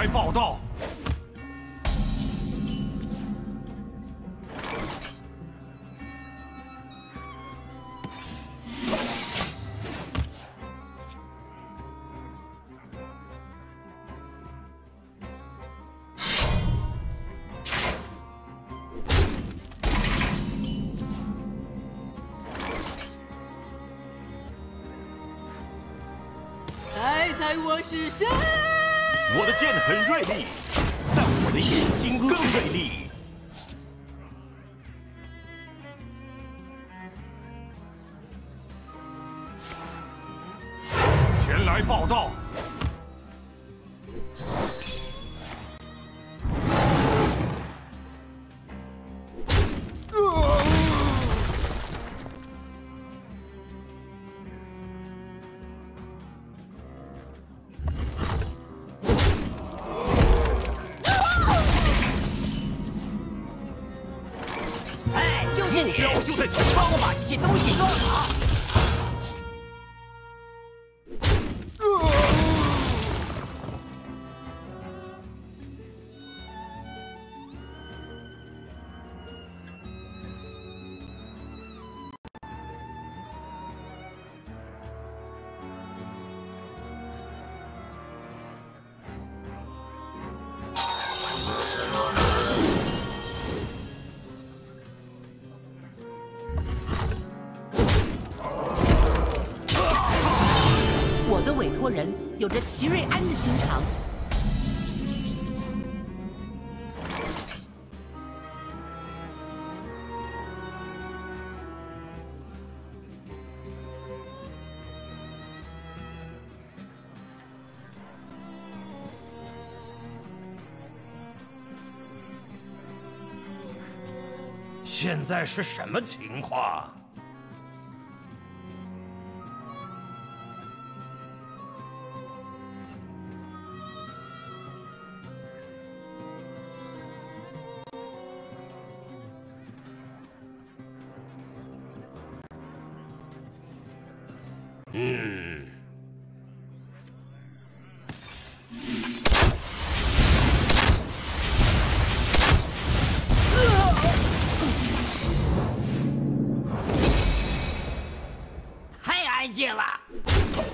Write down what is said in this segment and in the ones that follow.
来报道。猜猜我是谁？我的剑很锐利，但我的眼睛更锐利。前来报道。有着齐瑞安的心肠，现在是什么情况？安静了。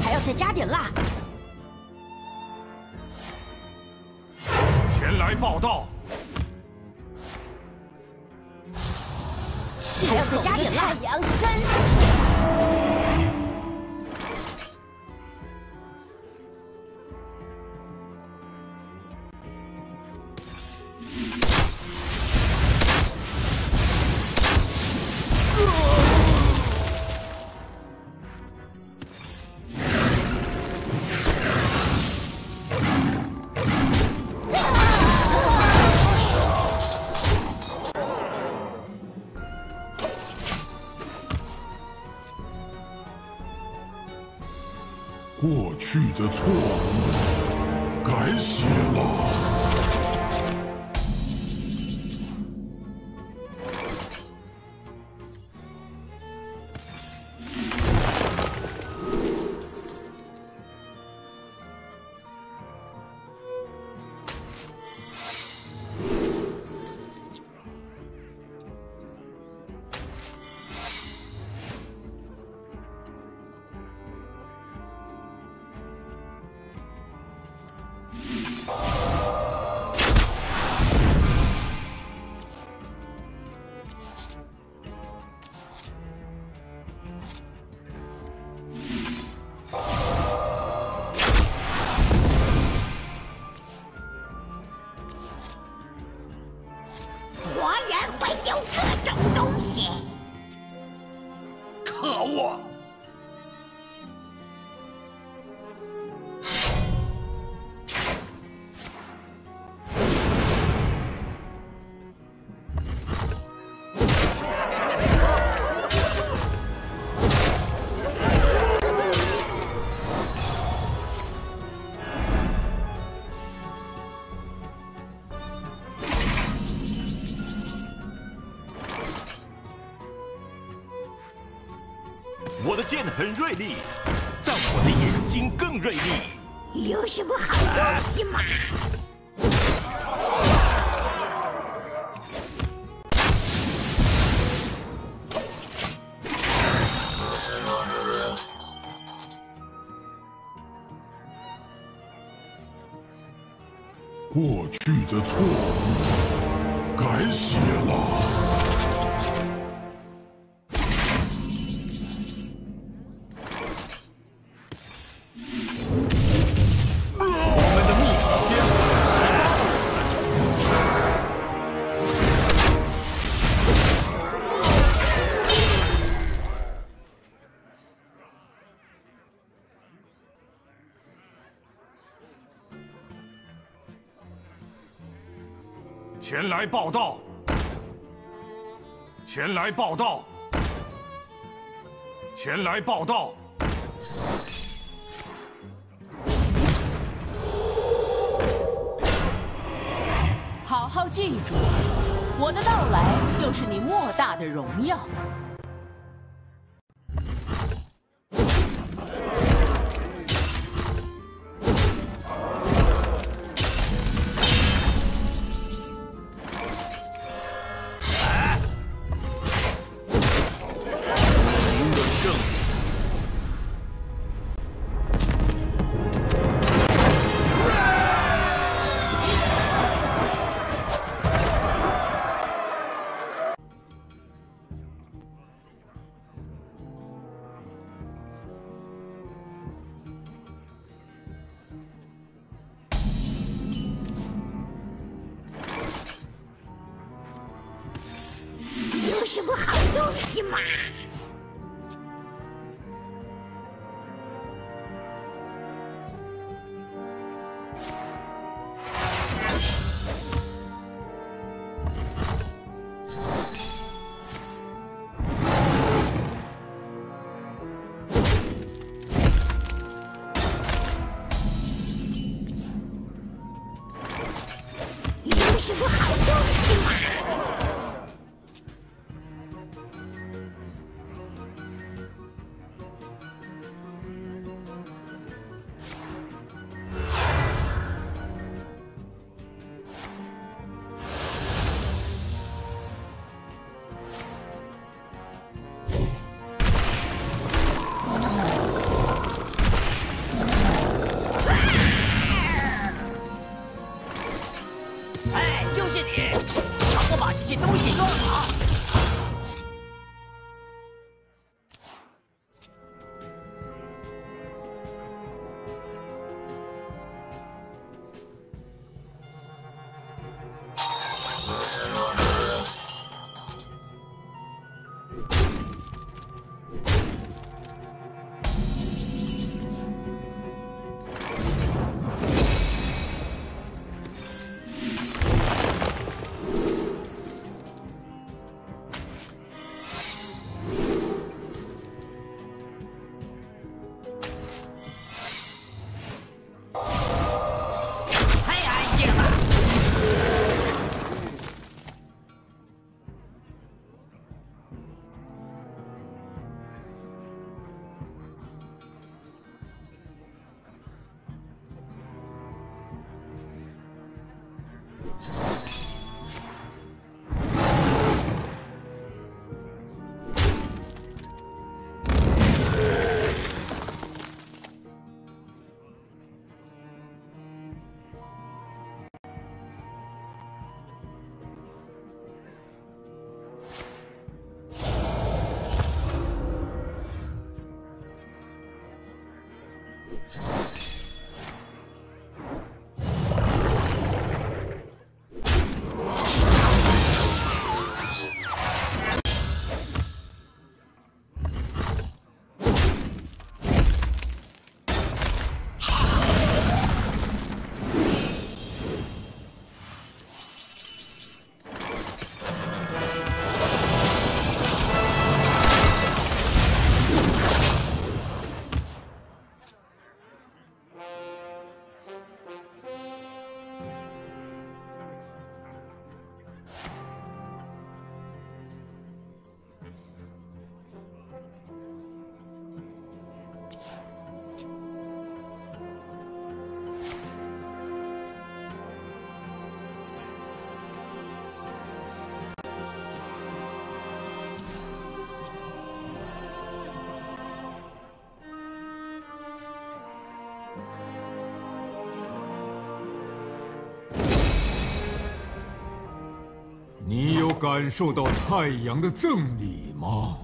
还要再加点辣。报道。还要再加点辣。太阳升起。过去的错误改写了。锐利。有什么好东西吗？过去的错误改写了。来报道！前来报道！前来报道！好好记住，我的到来就是你莫大的荣耀。感受到太阳的赠礼吗？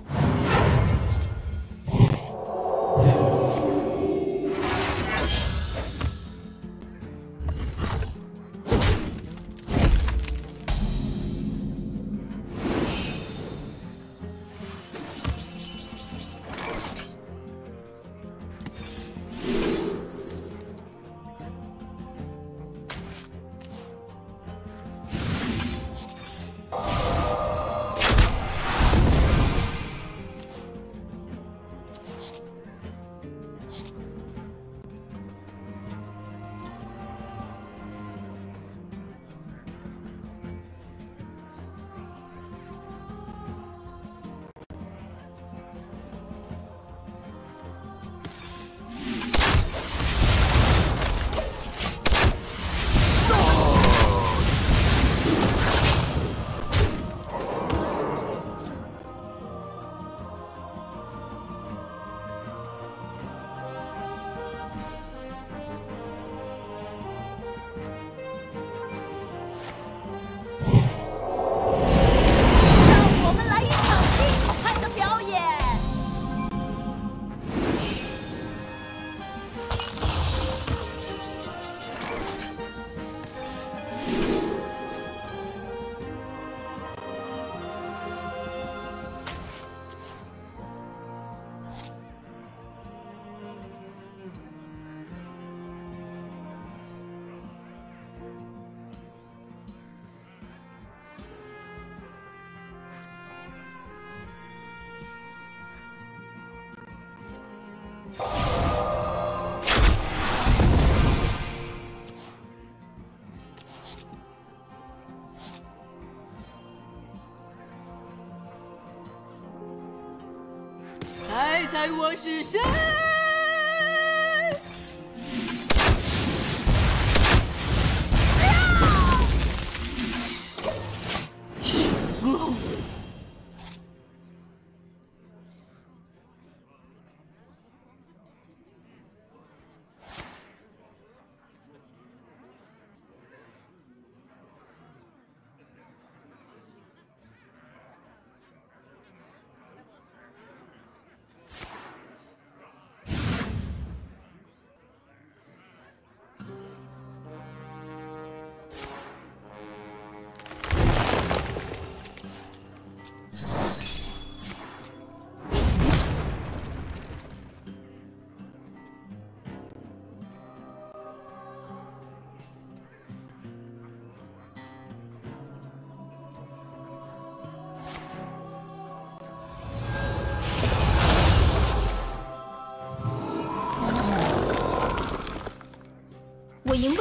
我是谁？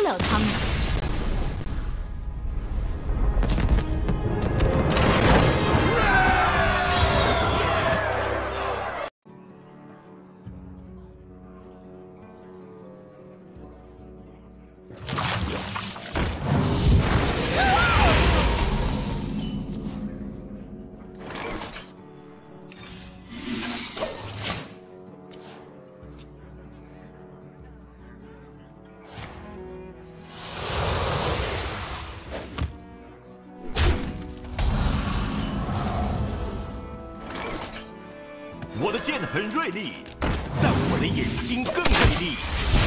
힐러 방 很锐利，但我的眼睛更锐利。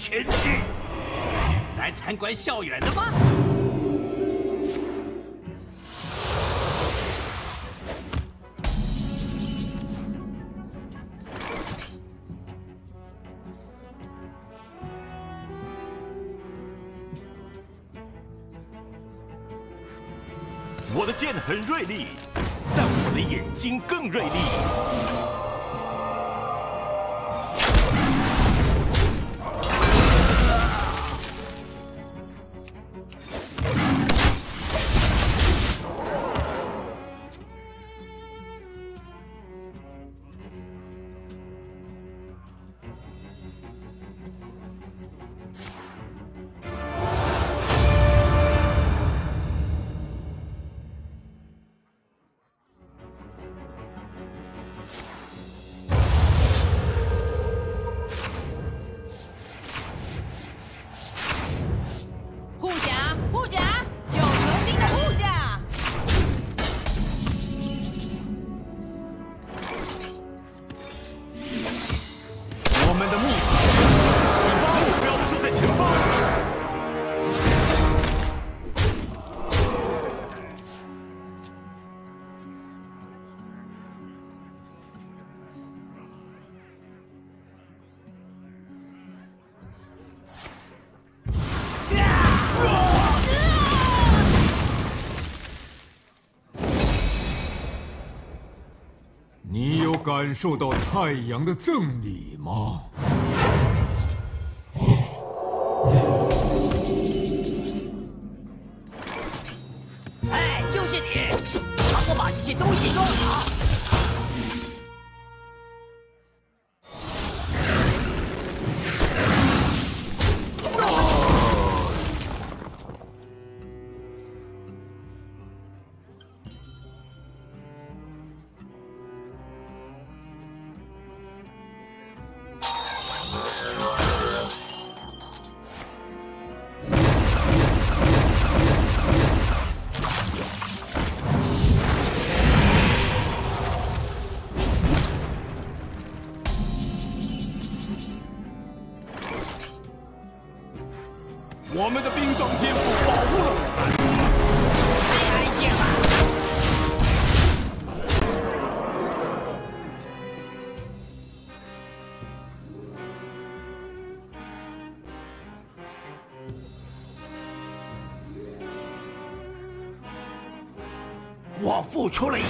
前进。来参观校园的吗？我的剑很锐利，但我的眼睛更锐利。感受到太阳的赠礼吗？哎，就是你！帮我把这些东西装好。我们的冰霜天赋保护了我们。我付出了一，